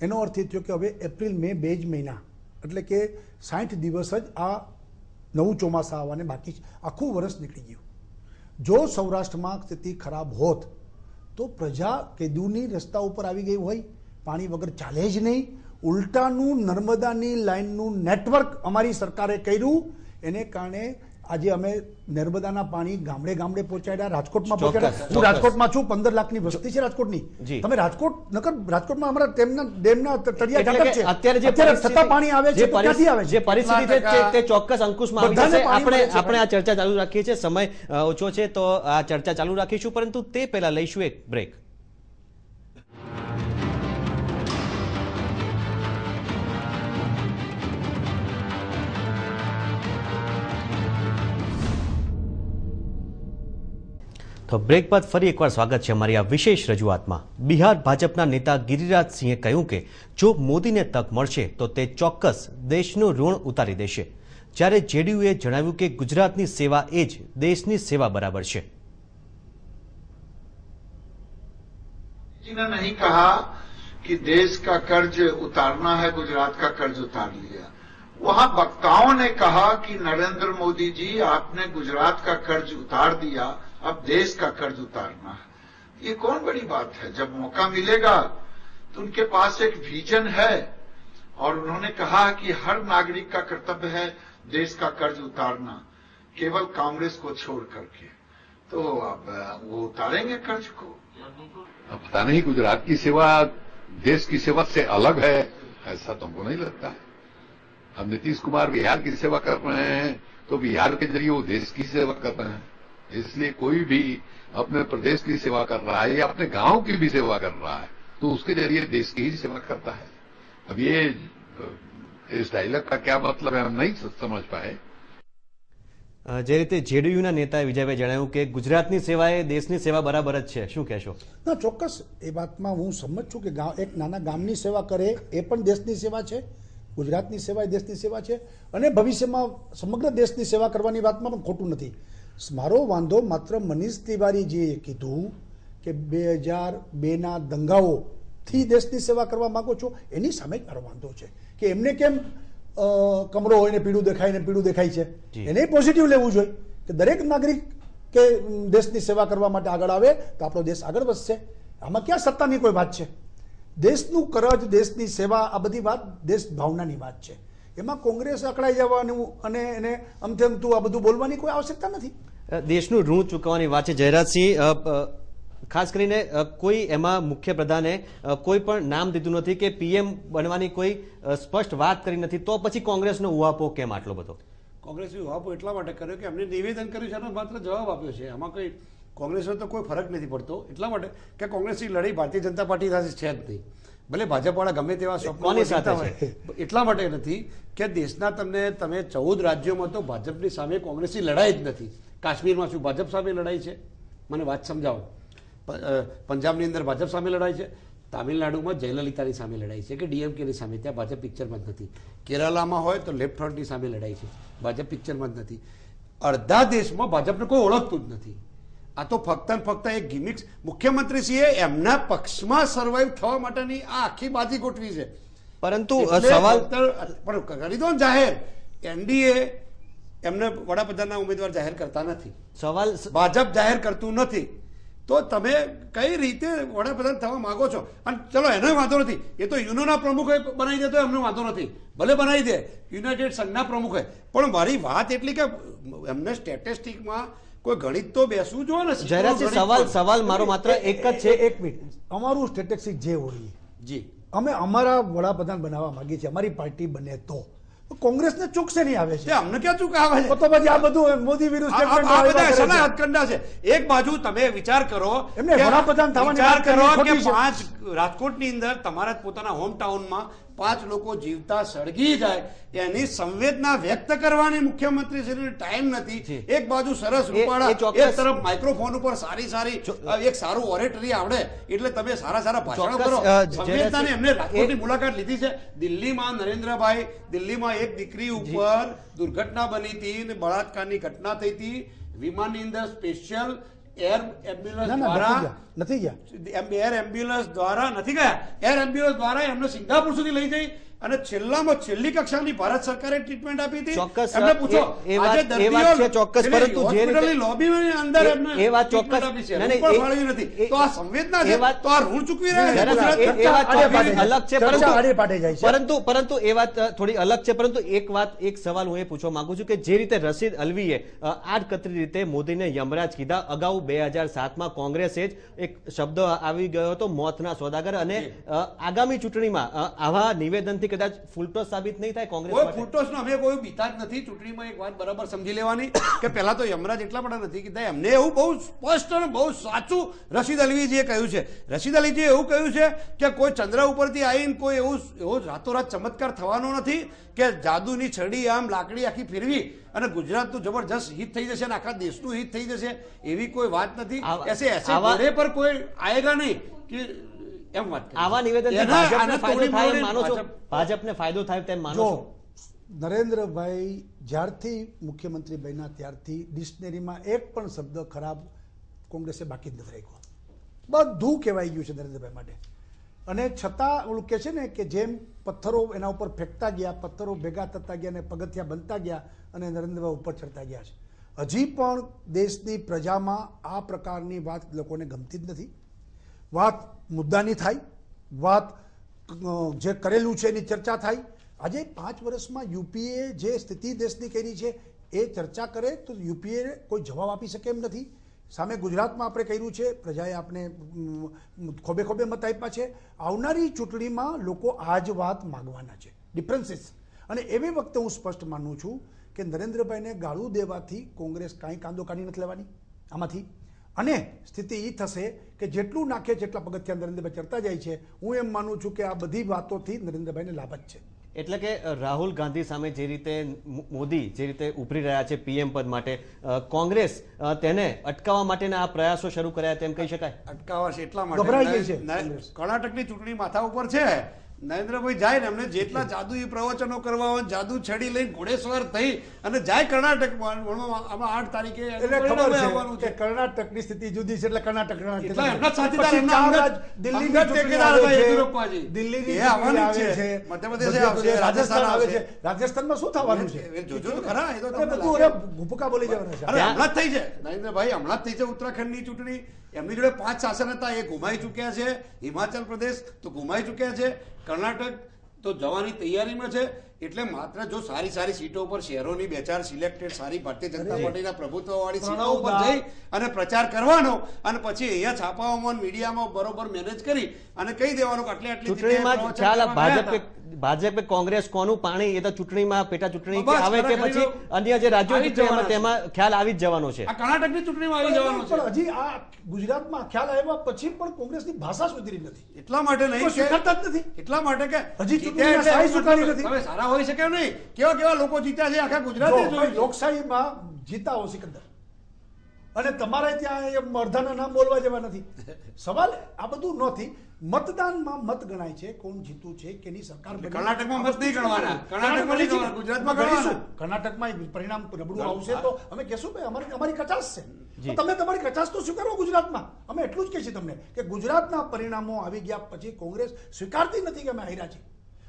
એનો અર્થ એ થયો કે હવે એપ્રિલ મે બે જ મહિના. એટલે કે સાઠ દિવસ જ આ નવું ચોમાસા આવવાને બાકી આખું વર્ષ નીકળી ગયું. જો સૌરાષ્ટ્રમાં સ્થિતિ ખરાબ હોત, તો પ્રજા કેદુની રસ્તા ઉપર આવી ગઈ હોય, પાણી વગર ચાલે જ નહીં. ઉલટાનું નર્મદાની લાઇનનું નેટવર્ક અમારી સરકારે કર્યું. એને કારણે આજે અમે નર્મદાના પાણી ગામડે ગામડે પહોંચાડ્યા રાજકોટમાં પહોંચાડ્યા. હું રાજકોટમાં છું પંદર લાખની વસ્તી છે રાજકોટની. તમે રાજકોટ નકર રાજકોટમાં અમારા તેમના ડેમના તળિયા છે. અત્યારે જે છતાં પાણી આવે છે ક્યાંથી આવે જે પરિસ્થિતિ છે તે ચોક્કસ અંકુશમાં આવી છે આપણે આપણે આ ચર્ચા ચાલુ રાખીએ છીએ. સમય ઓછો છે તો આ ચર્ચા ચાલુ રાખીશું પરંતુ તે પહેલા લઈશું એક બ્રેક તો બ્રેક બાદ ફરી એકવાર સ્વાગત છે અમારી આ વિશેષ રજૂઆતમાં બિહાર ભાજપના નેતા ગિરિરાજસિંહે કહ્યું કે જો મોદીને તક મળશે તો તે ચોક્કસ દેશનું ઋણ ઉતારી દેશે જ્યારે જેડીયુએ જણાવ્યું કે ગુજરાતની સેવા એ જ દેશની સેવા બરાબર છે जी ने नहीं कहा कि देश का कर्ज उतारना है गुजरात का कर्ज उतार लिया वहां वक्ताओं ने कहा कि नरेंद्र मोदी जी आपने गुजरात का कर्ज उतार दिया अब देश का कर्ज उतारना। ये कौन बड़ी बात है? जब मौका मिलेगा तो उनके पास एक विजन है और उन्होंने कहा कि हर नागरिक का कर्तव्य है देश का कर्ज उतारना, केवल कांग्रेस को छोड़ करके। तो अब वो उतारेंगे कर्ज को? अब पता नहीं, गुजरात की सेवा देश की सेवा से अलग है, ऐसा तो हमको नहीं लगता। है अब नीतीश कुमार बिहार की सेवा कर रहे हैं तो बिहार के ज़रिए वो देश की सेवा कर रहे हैं। इसलिए कोई भी अपने प्रदेश की सेवा कर रहा है या अपने गांव की भी सेवा कर रहा है तो उसके जरिए देश की ही सेवा करता है अब ये अ, इस डायलॉग का क्या मतलब है हम नहीं समझ पाए અ, જે રીતે જેડીયુના નેતાએ વિજયભાઈ જણાવ્યું કે ગુજરાતની સેવા એ દેશની સેવા બરાબર જ છે શું કહેશો ના ચોક્કસ એ વાતમાં હું સમજ છું કે ગામ એક નાના ગામની સેવા કરે એ પણ દેશની સેવા છે ગુજરાતની સેવા એ દેશની સેવા છે અને ભવિષ્યમાં સમગ્ર દેશની સેવા કરવાની વાતમાં પણ ખોટું નથી મારો વાંધો માત્ર મનીષ તિવારીજીએ કીધું કે બે હજાર બેના દંગાઓથી દેશની સેવા કરવા માગો છો એની સામે જ મારો વાંધો છે કે એમને કેમ કમરો હોય ને પીળું દેખાય ને પીળું દેખાય છે? એને પોઝિટિવ લેવું જોઈએ કે દરેક નાગરિક કે દેશની સેવા કરવા માટે આગળ આવે તો આપણો દેશ આગળ વધશે. આમાં ક્યાં સત્તાની કોઈ વાત છે? દેશનું કરજ દેશની સેવા આ બધી વાત દેશ ભાવનાની વાત છે. એમાં કોંગ્રેસ અકળાઈ જવાનું અને એને અમથેમ તું આ બધું બોલવાની કોઈ આવશ્યકતા નથી. દેશનું ઋણ ચૂકવવાની વાત છે. જયરાજસિંહ ખાસ કરીને કોઈ એમાં મુખ્ય પ્રધાને કોઈ પણ નામ દીધું નથી કે પીએમ બનવાની કોઈ સ્પષ્ટ વાત કરી નથી તો પછી કોંગ્રેસનો ઉહાપો કેમ આટલો બધો? કોંગ્રેસે ઉહાપો એટલા માટે કર્યો કે એમને નિવેદન કર્યું છે એનો માત્ર જવાબ આપ્યો છે. એમાં કોઈ કોંગ્રેસનો તો કોઈ ફરક નથી પડતો. એટલા માટે કે કોંગ્રેસની લડાઈ ભારતીય જનતા પાર્ટી સાથે છે જ નહીં. ભલે ભાજપવાળા ગમે તેવા સ્વપ્નોની સાથે હોય એટલા માટે નથી કે દેશના તમને તમે ચૌદ રાજ્યોમાં તો ભાજપની સામે કોંગ્રેસની લડાઈ જ નથી. કાશ્મીરમાં શું ભાજપ સામે લડાઈ છે? મને વાત સમજાવો. પંજાબની અંદર ભાજપ સામે લડાઈ છે? તામિલનાડુમાં જયલલિતાની સામે લડાઈ છે કે ડીએમકેની સામે? ત્યાં ભાજપ પિક્ચરમાં જ નથી. કેરાલામાં હોય તો લેફ્ટ ફ્રન્ટની સામે લડાઈ છે. ભાજપ પિક્ચરમાં જ નથી. અડધા દેશમાં ભાજપને કોઈ ઓળખતું જ નથી. આ તો ફક્ત ને ફક્ત એક ગિમિક્સ મુખ્યમંત્રીશ્રીએ એમના પક્ષમાં સર્વાઈવ થવા માટેની આ આખી બાજી ગોઠવી છે. પરંતુ સવાલ પણ કરી દો ને જાહેર. એનડીએ એમને વડાપ્રધાનના ઉમેદવાર જાહેર કરતા નથી. સવાલ ભાજપ જાહેર કરતું નથી. તો તમે કઈ રીતે વડાપ્રધાન થવા માંગો છો? અને ચલો એનો વાંધો નથી. એ તો યુનોના પ્રમુખે બનાવી દે તો એમનો વાંધો નથી. ભલે બનાવી દે. યુનાઇટેડ સંઘના પ્રમુખે પણ મારી વાત એટલી કે એમને સ્ટેટિસ્ટિકમાં કોઈ ગણિત તો બેસવું જોઈએ ને જયરાજસિંહ સવાલ સવાલ મારો માત્ર એક જ છે એક મિનિટ. અમારું સ્ટેટિસ્ટિક જે હોય. જી. અમે અમારા વડાપ્રધાન બનાવવા માંગીએ છીએ અમારી પાર્ટી બને તો. કોંગ્રેસને ચૂકશે નહીં આવે છે. અમને ક્યાં ચૂક આવે છે? તો પછી આ બધું મોદી વિરુદ્ધ આ- બધા છે. હાથકંડા છે. એક બાજુ તમે વિચાર કરો એમને વડાપ્રધાન થવાની વિચાર કરો કે પાંચ રાજકોટની અંદર તમારા પોતાના હોમ ટાઉનમાં પાંચ લોકો જીવતા સળગી જાય એની સંવેદના વ્યક્ત કરવાની મુખ્યમંત્રી શ્રીને ટાઈમ નથી. એક બાજુ સરસ રૂપાળા એક તરફ માઇક્રોફોન ઉપર સારી સારી એક સારું ઓરેટરી આવડે એટલે તમે સારા સારા ભાષણો કરો. સંવેદનાને એમને રાજકોટની મુલાકાત લીધી છે. દિલ્હીમાં નરેન્દ્રભાઈ દિલ્હીમાં એક દીકરી ઉપર દુર્ઘટના બની હતી અને બળાત્કારની ઘટના થઈ હતી. વિમાનની અંદર સ્પેશિયલ એર એમ્બ્યુલન્સ દ્વારા ગયા નથી ગયા. એમ- એર એમ્બ્યુલન્સ દ્વારા નથી ગયા. એર એમ્બ્યુલન્સ દ્વારા એમને સિંગાપુર સુધી લઈ જઈ. અને છેલ્લામાં છેલ્લી કક્ષાની ભારત સરકારે ટ્રીટમેન્ટ આપી હતી. ચોક્કસ, એમને પૂછો એ- એ વાત- આજે એ દર્દીઓ વાત છે ચોક્કસ, પરંતુ જે રીતે- લોબીની અંદર એમને એ વાત ચોક્કસ- એ- નથી. તો આ સંવેદના છે તો આ ઋણ ચૂકવી રહ્યા છે એ- વાત. અલગ છે આડે પરંતુ જાય છે. પરંતુ પરંતુ એ વાત થોડી અલગ છે પરંતુ એક વાત એક સવાલ હું એ પૂછવા માંગુ છું કે જે રીતે રશીદ અલવીએ આડકતરી રીતે મોદીને યમરાજ કીધા. અગાઉ બે હજાર સાતમાં કોંગ્રેસે જ એક શબ્દ આવી ગયો હતો મોતના સોદાગર. અને આગામી ચૂંટણીમાં આવા નિવેદનથી કદાચ ફૂલટોસ સાબિત નહીં થાય કોંગ્રેસ કોઈ અમે કોઈ બીતા જ નથી ચૂંટણીમાં એક વાત બરાબર સમજી લેવાની કે પહેલા તો યમરાજ એટલા બધા નથી કીધા. એમને એવું બહુ સ્પષ્ટ અને બહુ સાચું રશીદ અલવીજીએ કહ્યું છે. રશીદ અલીજીએ એવું કહ્યું છે કે કોઈ ચંદ્ર ઉપરથી આવીને કોઈ એવું એવો રાતોરાત ચમત્કાર થવાનો નથી કે જાદુની છડી આમ લાકડી આખી ફેરવી અને ગુજરાતનું જબરજસ્ત હિત થઈ જશે અને આખા દેશનું હિત થઈ જશે એવી કોઈ વાત નથી. એસે એસે પર કોઈ આવેગા નહીં કે એમ વાત આવા નિવેદનથી એના- ભાજપને આને ફાયદો તોડી થાય એમ મોડી માનો છો? ભાજપને ફાયદો થાય તેમ માનો છો? નરેન્દ્રભાઈ જ્યારથી મુખ્યમંત્રી બન્યા ત્યારથી ડિક્શનરીમાં એક પણ શબ્દ ખરાબ કોંગ્રેસે બાકી જ નથી રાખ્યો. બધું કહેવાઈ ગયું છે નરેન્દ્રભાઈ માટે. અને છતાં ઓલું કહે છે ને કે જેમ પથ્થરો એના ઉપર ફેંકતા ગયા પથ્થરો ભેગા થતા ગયા અને પગથિયા બનતા ગયા અને નરેન્દ્રભાઈ ઉપર ચડતા ગયા છે. હજી પણ દેશની પ્રજામાં આ પ્રકારની વાત લોકોને ગમતી જ નથી. વાત મુદ્દાની થાય, વાત જે કરેલું છે એની ચર્ચા થાય. આજે પાંચ વર્ષમાં યુપીએ જે સ્થિતિ દેશની કરી છે, એ ચર્ચા કરે તો યુપીએ કોઈ જવાબ આપી શકે એમ નથી. સામે ગુજરાતમાં આપણે કર્યું છે, પ્રજાએ આપણે ખોબે ખોબે મત આપ્યા છે. આવનારી ચૂંટણીમાં લોકો આ જ વાત માગવાના છે. ડિફરન્સીસ અને એવી વખતે હું સ્પષ્ટ માનું છું કે નરેન્દ્રભાઈને ગાળું દેવાથી કોંગ્રેસ કાંઈ કાંદો કાઢી નથી લેવાની. આમાંથી અને સ્થિતિ એ થશે કે જેટલું નાખે જેટલા પગથિયા નરેન્દ્રભાઈ ચડતા જાય છે. હું એમ માનું છું કે આ બધી વાતોથી નરેન્દ્રભાઈને લાભ જ છે. એટલે કે રાહુલ ગાંધી સામે જે રીતે મોદી જે રીતે ઉભરી રહ્યા છે પીએમ પદ માટે કોંગ્રેસ તેને અટકાવવા માટેના આ પ્રયાસો શરૂ કર્યા તેમ કહી શકાય? એટલા માટે છે. નરે- નરે- કર્ણાટકની ચૂંટણી માથા ઉપર છે. નરેન્દ્રભાઈ જાય ને એમને જેટલા જાદુઈ પ્રવચનો કરવા હોય જાદુ છડી લઈને ઘોડેસવાર થઈ અને જાય કર્ણાટક આમાં આઠ તારીખે એટલે ખબર છે આવવાનું કે કર્ણાટકની સ્થિતિ જુદી છે એટલે કર્ણાટક છે. છે. છે રાજસ્થાનમાં આવે છે. રાજસ્થાનમાં શું થવાનું છે? જોજો ખરા, એ તો ભૂપકા બોલી જવાના છે. હમણાં જ થઈ છે. નરેન્દ્રભાઈ હમણાં જ થઈ છે ઉત્તરાખંડની ચૂંટણી. એમની જોડે પાંચ શાસન હતા એ ગુમાઈ ચૂક્યા છે હિમાચલ પ્રદેશ તો ગુમાઈ ચૂક્યા છે. કર્ણાટક તો જવાની તૈયારીમાં છે. એટલે માત્ર જો સારી સારી સીટો ઉપર શહેરોની બે ચાર સિલેક્ટેડ સારી ભારતીય જનતા પાર્ટીના પ્રભુત્વ વાળી સીટો ઉપર જઈ અને પ્રચાર કરવાનો અને પછી અહીંયા છાપાઓમાં મીડિયામાં બરોબર મેનેજ કરી અને કહી દેવાનું કે આટલી આટલી ભાજપે ભાજપે કોંગ્રેસ કોનું પાણી એ તો ચૂંટણીમાં પેટા ચૂંટણી આવે કે પછી અન્ય જે રાજ્યો. તેમાં ખ્યાલ આવી જ જવાનો છે. આ કર્ણાટકની ચૂંટણીમાં આવી જવાનો છે. હજી આ ગુજરાતમાં ખ્યાલ આવ્યા પછી પણ કોંગ્રેસની ભાષા સુધરી નથી. એટલા માટે નહીં નથી. એટલા માટે કે હજી નથી. હવે હોઈ શકે નહીં. કેવા કેવા લોકો જીત્યા છે આખા ગુજરાતે લોકશાહીમાં જીતા હો સિકંદર. અને તમારે ત્યાં એ અડધાના નામ બોલવા જેવા નથી. સવાલ આ બધું નથી. મતદાનમાં મત ગણાય છે કોણ જીતું છે કેની સરકાર. કર્ણાટકમાં મત નહીં ગણવાના. કર્ણાટકમાં નહીં ગુજરાતમાં ગણીશું. કર્ણાટકમાં પરિણામ નબળું આવશે તો અમે કહેશું ભાઈ અમારી અમારી કચાસ છે. તમે તમારી કચાસ તો સ્વીકારો ગુજરાતમાં. અમે એટલું જ કહીએ છીએ તમને કે ગુજરાતના પરિણામો આવી ગયા પછી કોંગ્રેસ સ્વીકારતી નથી કે અમે હાર્યા છીએ.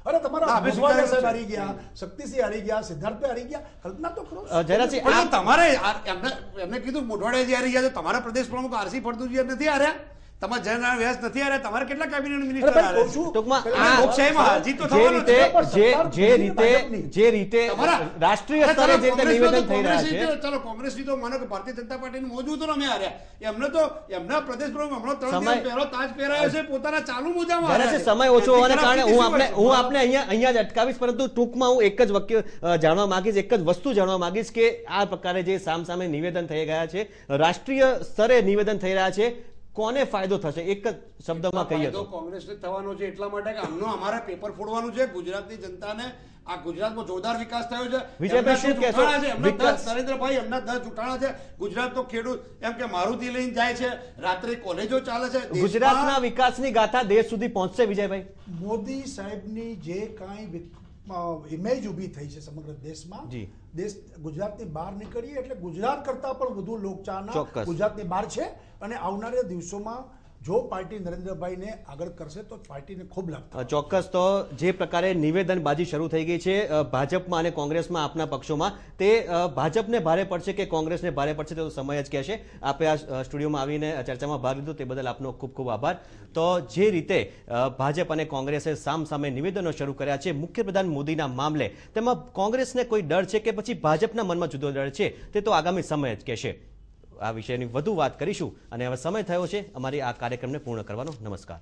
અરે તમારા ભગવાન સાહેબ હારી ગયા શક્તિસિંહ હારી ગયા સિદ્ધાર્થ હારી ગયા કલ્પના તો કરો જયરાજસિંહ, આ- તમારે એમને એમને કીધું મોઢવાડિયાજી હારી ગયા છે તમારા પ્રદેશ પ્રમુખ આરસી ફળદુજી નથી હાર્યા? તમારા જનરલ વ્યાસ નથી હાર્યા તમારે કેટલા કેબિનેટ મિનિસ્ટર. છે? ટૂંકમાં આ લોકશાહીમાં હાજી તો થવાનો છે. જે જે રીતે જે રીતે રાષ્ટ્રીય સ્તરે જે રીતે નિવેદન થઈ રહ્યા છે ચલો કોંગ્રેસની તો માનો કે ભારતીય જનતા પાર્ટીનું મોજું તો અમે આર્યા એમને તો એમના પ્રદેશ પ્રમુખ હમણાં ત્રણ દિવસ પહેલો તાજ પહેરાયો છે પોતાના ચાલુ છે છે. સમય ઓછો હોવાને કારણે હું આપને હું? આપને અહીંયા અહીંયા જ અટકાવીશ પરંતુ ટૂંકમાં હું એક જ વાક્ય જાણવા માંગીશ એક જ વસ્તુ જાણવા માંગીશ કે આ પ્રકારે જે સામસામે નિવેદન થઈ ગયા છે રાષ્ટ્રીય સ્તરે નિવેદન થઈ રહ્યા છે કોને ફાયદો થશે? એક જ શબ્દમાં કહીએ તો. કોંગ્રેસને થવાનો છે એટલા માટે કે આમનો અમારે પેપર ફોડવાનું છે. ગુજરાતની જનતાને આ ગુજરાતમાં જોરદાર વિકાસ થયો છે. વિજયભાઈ, શું દસ કહેશો? છે, એમના દસ નરેન્દ્રભાઈ એમના દસ ઉઠાણા છે. ગુજરાતનો ખેડૂત એમ કે મારુતિ લઈને જાય છે. રાત્રે કોલેજો ચાલે છે. ગુજરાતના વિકાસની ગાથા દેશ સુધી પહોંચશે વિજયભાઈ? મોદી સાહેબની જે કાંઈ ઇમેજ ઊભી થઈ છે સમગ્ર દેશમાં જી. દેશ ગુજરાતની બહાર નીકળીએ એટલે ગુજરાત કરતા પણ વધુ લોકચાહના ગુજરાતની બહાર છે. અને આવનારા દિવસોમાં જો પાર્ટી નરેન્દ્રભાઈને આગળ કરશે તો પાર્ટીને ખૂબ લાભ. ચોક્કસ. તો જે પ્રકારે નિવેદનબાજી શરૂ થઈ ગઈ છે ભાજપમાં અને કોંગ્રેસમાં આપના પક્ષોમાં, તે ભાજપને ભારે પડશે કે કોંગ્રેસને ભારે પડશે તે તો સમય જ કહેશે. આપે આ સ્ટુડિયોમાં આવીને ચર્ચામાં ભાગ લીધો, તે બદલ આપનો ખૂબ ખૂબ આભાર. તો જે રીતે ભાજપ અને કોંગ્રેસે સામસામે નિવેદનો શરૂ કર્યા છે, મુખ્યપ્રધાન મોદીના મામલે, તેમાં કોંગ્રેસને કોઈ ડર છે કે પછી ભાજપના મનમાં જુદો ડર છે, તે તો આગામી સમય જ કહેશે. આ વિષયની વધુ વાત કરીશું. અને હવે સમય થયો છે, અમારી આ કાર્યક્રમને પૂર્ણ કરવાનો. નમસ્કાર.